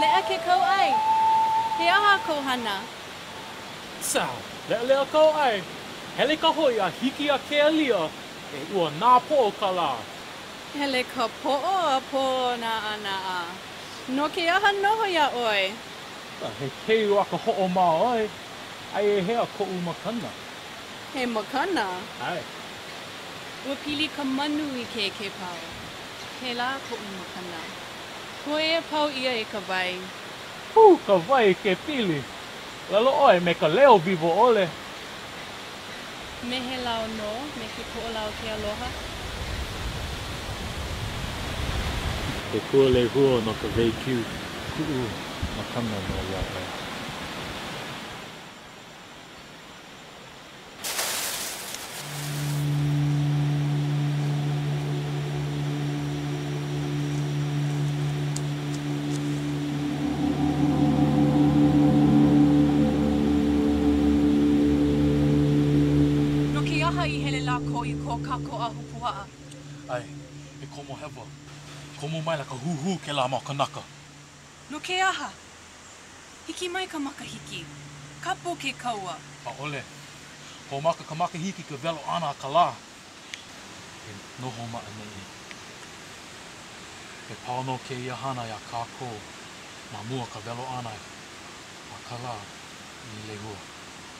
Leʻa ke kau ʻai. He aha kāu hana? Sā, Leʻaleʻa kau ʻai. Hele ka hoʻi a hiki i Keālia ē, ua napoʻo ka lā. Hele ka poʻo a pōnaʻanaʻa. No ke aha nō hoʻi iā ʻoe? Tā, he keu a ka hoʻomaoe. Aia i hea koʻu makana? He makana? ʻAe. Ua pili ka manu i ke kēpau. Kēlā koʻu makana. Koe e pau ʻia e ka wai. Hū ka wai i ke pili. ʻŌlelo ʻoe me ka leo wiwoʻole. Me he lau nō me ke Koʻolau ke aloha. He pua lehua no ka wēkiu kuʻu makana nō iā ʻoe. No ke aha i hele lākou i ko kākou ahupuaʻa? ʻAe, he komo hewa. Komo maila ka huhū kēlā mau kānaka. No ke aha? Hiki mai ka makahiki. Kapu ke kaua. ʻAʻole. Hoʻomaka ka makahiki i ka welo ʻana a ka lā. E noho ma ʻaneʻi. E pau nō kēia hana iā kākou ma mua o ka welo ʻana a ka lā i Lehua.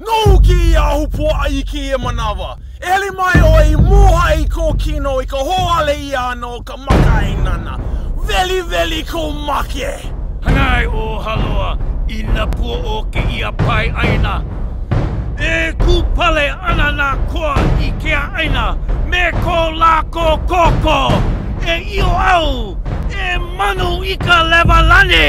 Noʻu kēia ahupuaʻa i kēia manawa, e hele mai ʻoe e mōhai i kō kino i ka hōʻale ʻia ʻana o ka makaʻāinana. Weliweli kou make! Hānai ʻo Hāloa i nā pua o kēia pae ʻāina. E kūpale ana nā koa i kēia ʻāina me ko lākou koko! He ʻio au! He manu i ka lewa lani!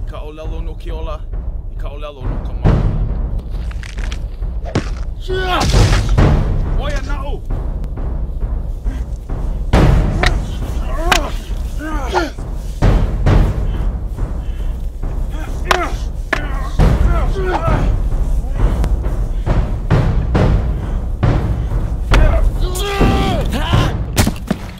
I ka ʻōlelo nō ke ola, i ka ʻōlelo nō ka make. ʻO ia, naʻu!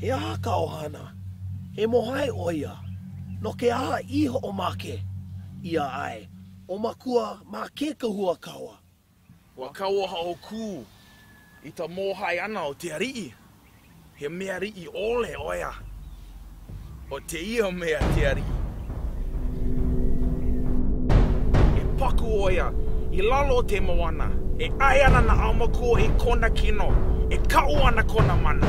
He aha kāu hana? He mōhai ʻo ia. No ke aha i hoʻomake ʻia ai ʻo Makua ma ke kahua kaua? Ua kauoha ʻo Kū i ta mōhai ʻana o te aliʻi. He mea aliʻi ʻole ʻo ia. ʻO teia mea te aliʻi. E paku ʻo ia i lalo o te moana, e ʻai ana nā ʻaumākua i kona kino, e kau ana kona mana.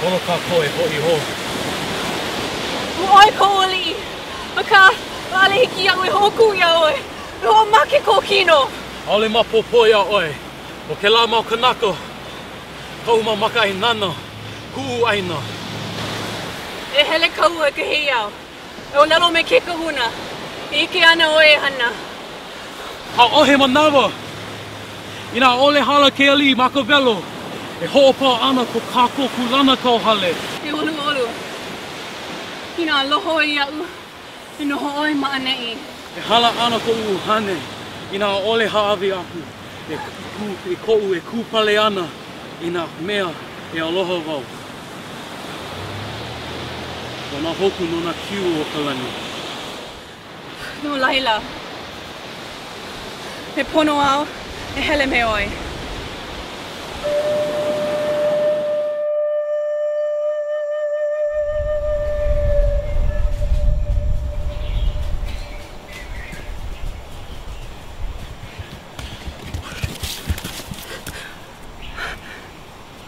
Pono kākou e hoʻi hou. ʻO ʻoe koʻu aliʻi, akā, ʻaʻole hiki iaʻu e hoʻokuʻu iā ʻoe, e hoʻomake kou kino. ʻAʻole maopopo iā ʻoe ʻo kēlā mau kānaka kaʻu mau makaʻāinana, kuʻu ʻāina. E hele kāua i ka heiau. E ʻōlelo me ke kahuna, E ʻike ana ʻoe e hana. ʻAʻohe manawa, inā ʻaʻole hala ke aliʻi ma ka welo, e hoʻopau ana ko kākou kūlanakauhale. E ʻoluʻolu, inā aloha ʻoe iaʻu, e noho ʻoe ma ʻaneʻi. E hala ana koʻu ʻuhane, inā ʻaʻole hāʻawi aku, e koʻu e kūpale ana i nā mea e aloha wau. ʻO nā hōkū nō nā kiu o ka lani. No laila, he pono au e hele me ʻoe.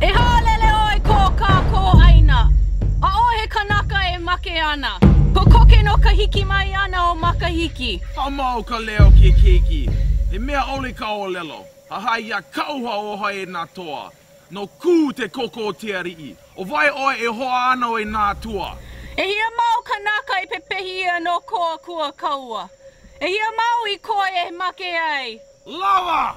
E haʻalele ʻoe ko kākou ʻāina, ʻaʻohe kanaka e make ana, kokoke nō ka hiki mai ʻana o Makahiki. Hāmau ka leo, ke keiki, he mea ʻole ka ʻōlelo, hahai ʻia kauoha e nā toa. No Kū te koko o te aliʻi. ʻO wai ʻoe e hōʻaʻano i nā atua? ʻEhia mau kānaka i pepehi ʻia no kō akua kaua? ʻEhia mau i koe e make ai? Lawa!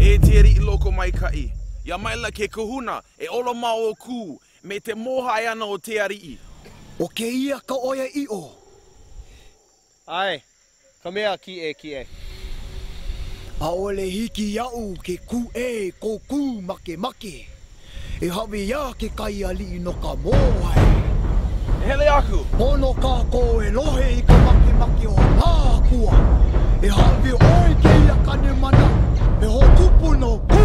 E te ariʻi lokomaikaʻi, ʻī maila ke kahuna, e ola ma o Kū, me te mōhai ʻana o te ariʻi. ʻO kēia ka ʻoiaʻiʻo. ʻAe, ka mea kiʻekiʻe. ʻAʻole hiki iaʻu ke kūʻē ko Kū makemake. E hāʻawi ʻia ke kai aliʻi no ka mōhai. E hele aku! Pono kākou e lohe i ka makemake o nā akua. E hāʻawi ʻoe i kēia kāne mana, he hoʻokupu no Kū!